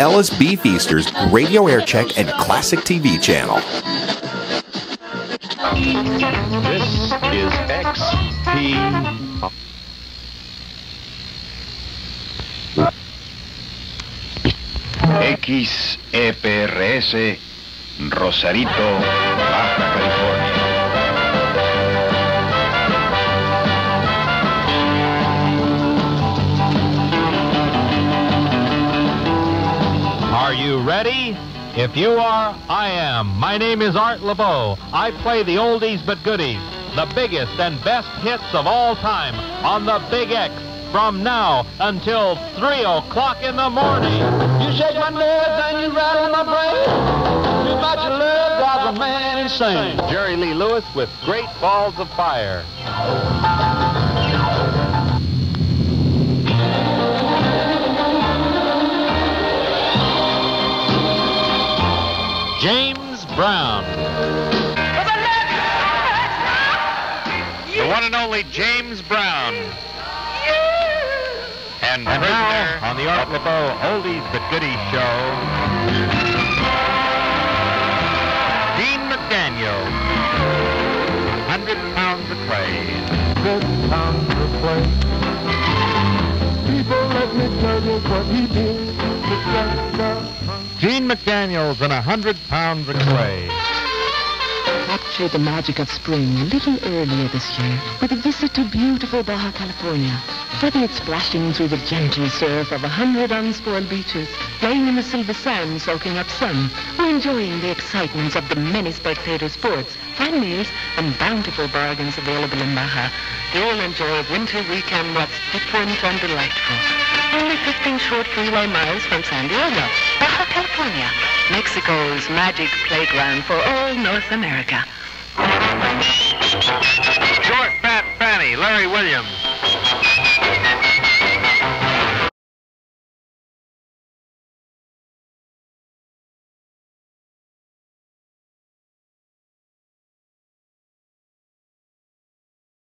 Ellis B. Feaster's Radio Air Check and Classic TV channel. This is XP. XEPRS Rosarito, Baja California. Ready? If you are, I am. My name is Art Laboe. I play the oldies but goodies, the biggest and best hits of all time on the Big X from now until 3 o'clock in the morning. You shake my nerves and you rattle my brain. Too much love drives a man insane. Jerry Lee Lewis with Great Balls of Fire. James Brown. The one and only James Brown. And, and now, on the Art Laboe Oldies but Goodies show, Dean McDaniel. 100 pounds of clay. Good pounds of clay. Gene McDaniels and 100 pounds of clay. Capture the magic of spring a little earlier this year with a visit to beautiful Baja California. Whether it's splashing through the gentle surf of a hundred unspoiled beaches, playing in the silver sand soaking up sun, or enjoying the excitements of the many spectator sports, fun meals, and bountiful bargains available in Baja, you'll enjoy a winter weekend that's different and delightful. Only 15 short freeway miles from San Diego, Baja California, Mexico's magic playground for all North America. Short Fat Fanny, Larry Williams.